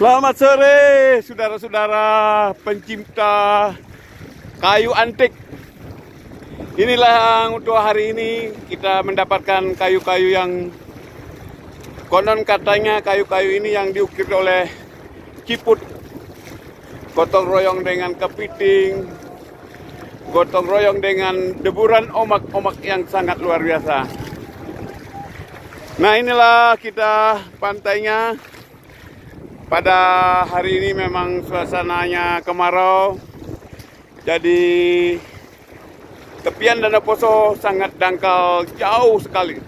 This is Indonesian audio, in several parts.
Selamat sore, saudara-saudara pencinta kayu antik. Inilah untuk hari ini kita mendapatkan kayu-kayu yang konon katanya kayu-kayu ini yang diukir oleh ciput. Gotong royong dengan kepiting, gotong royong dengan deburan omak-omak yang sangat luar biasa. Nah inilah kita pantainya pada hari ini memang suasananya kemarau. Jadi tepian Danau Poso sangat dangkal jauh sekali.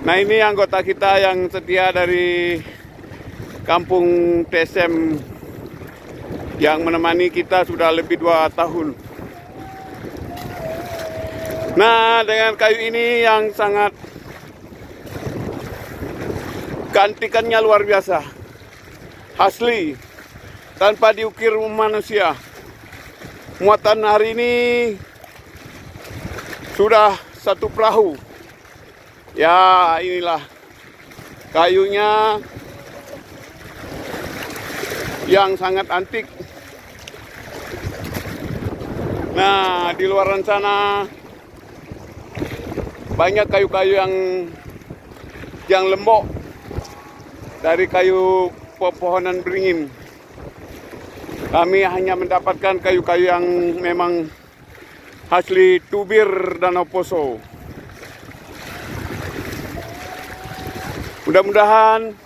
Nah ini anggota kita yang setia dari kampung TSM yang menemani kita sudah lebih dua tahun. Nah dengan kayu ini yang sangat gantikannya luar biasa. Asli, tanpa diukir manusia. Muatan hari ini sudah satu perahu. Ya, inilah kayunya yang sangat antik. Nah, di luar sana banyak kayu-kayu yang yang lembok dari kayu pepohonan beringin. Kami hanya mendapatkan kayu-kayu yang memang asli tubir Danau Poso. Mudah-mudahan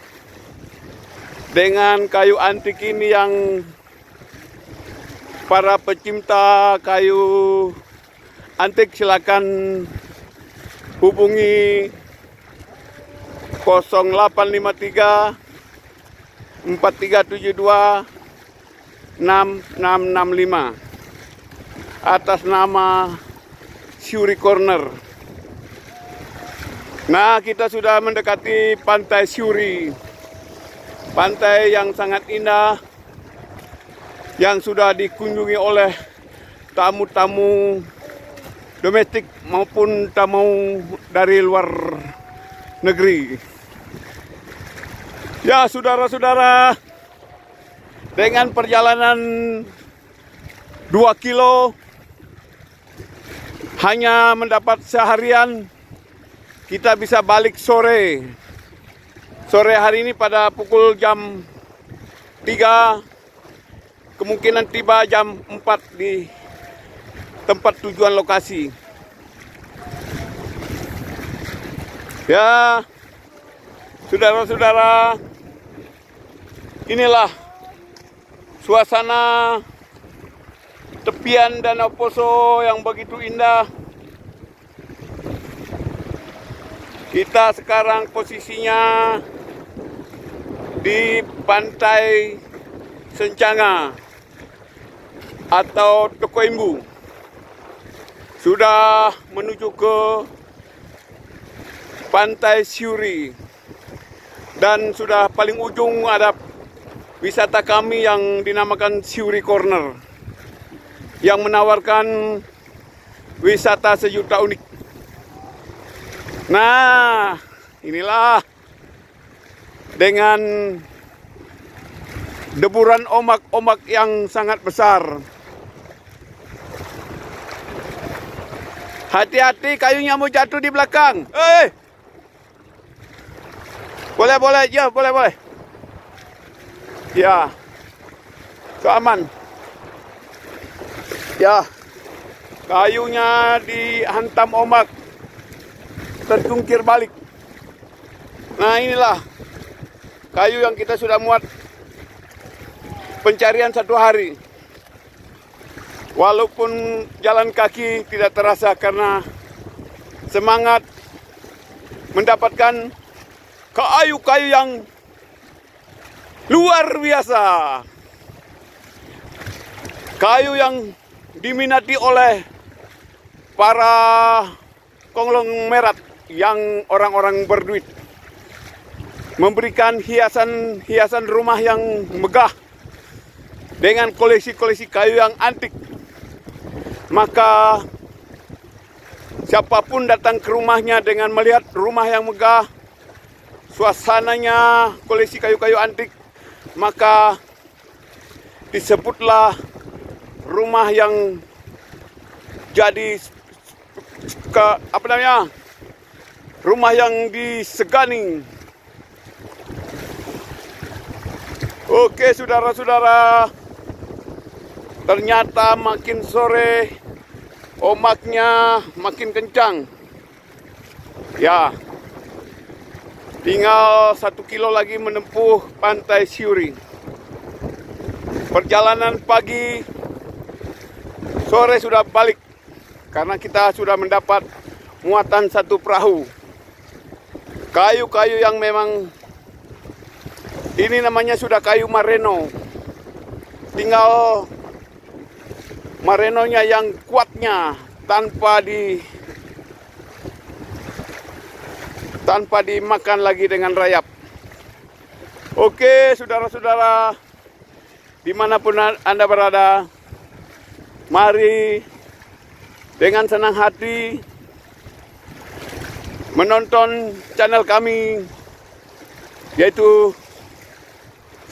dengan kayu antik ini yang para pecinta kayu antik silakan hubungi 0853 4372 6665 atas nama Syuri Corner. Nah, kita sudah mendekati Pantai Syuri. Pantai yang sangat indah yang sudah dikunjungi oleh tamu-tamu domestik maupun tamu dari luar negeri. Ya, saudara-saudara, dengan perjalanan 2 kilo hanya mendapat seharian kita bisa balik sore. Sore hari ini pada pukul jam 3 kemungkinan tiba jam 4 di tempat tujuan lokasi. Ya, saudara-saudara, inilah suasana tepian Danau Poso yang begitu indah. Kita sekarang posisinya di pantai Sencanga atau Tokoimbu. Sudah menuju ke pantai Syuri dan sudah paling ujung ada wisata kami yang dinamakan Syuri Corner yang menawarkan wisata sejuta unik. Nah, inilah dengan deburan omak-omak yang sangat besar. Hati-hati kayunya mau jatuh di belakang. Eh. Boleh, boleh. Ya, boleh, boleh. Ya. So aman. Ya. Kayunya dihantam omak. Tercungkir balik. Nah, inilah kayu yang kita sudah muat pencarian satu hari. Walaupun jalan kaki tidak terasa karena semangat mendapatkan kayu-kayu yang luar biasa. Kayu yang diminati oleh para konglomerat yang orang-orang berduit. Memberikan hiasan-hiasan rumah yang megah dengan koleksi-koleksi kayu yang antik maka siapa pun datang ke rumahnya dengan melihat rumah yang megah, suasananya koleksi kayu-kayu antik, maka disebutlah rumah yang jadi ke apa namanya rumah yang disegani. Oke saudara-saudara. Ternyata makin sore Omaknya makin kencang. Ya Tinggal satu kilo lagi menempuh pantai Siuri Perjalanan pagi Sore sudah balik Karena kita sudah mendapat muatan satu perahu Kayu-kayu yang memang ini namanya sudah kayu mareno. Tinggal marenonya yang kuatnya tanpa di tanpa dimakan lagi dengan rayap. Oke, saudara-saudara, di mana pun anda berada, mari dengan senang hati menonton channel kami yaitu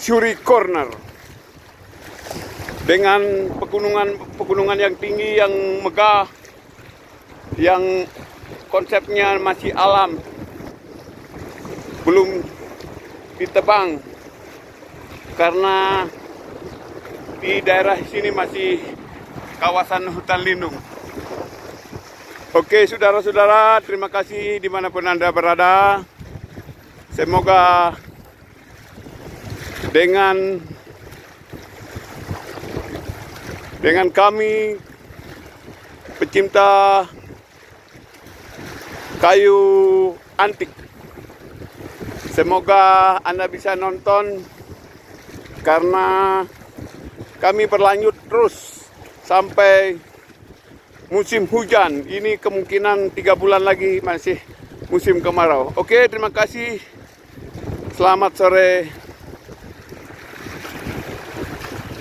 Suri Corner dengan pegunungan-pegunungan yang tinggi yang megah yang konsepnya masih alam belum ditebang karena di daerah sini masih kawasan hutan lindung. Oke saudara-saudara terima kasih di mana pun anda berada semoga dengan dengan kami pecinta kayu antik. Semoga Anda bisa nonton karena kami berlanjut terus sampai musim hujan. Ini kemungkinan tiga bulan lagi masih musim kemarau. Oke, terima kasih. Selamat sore.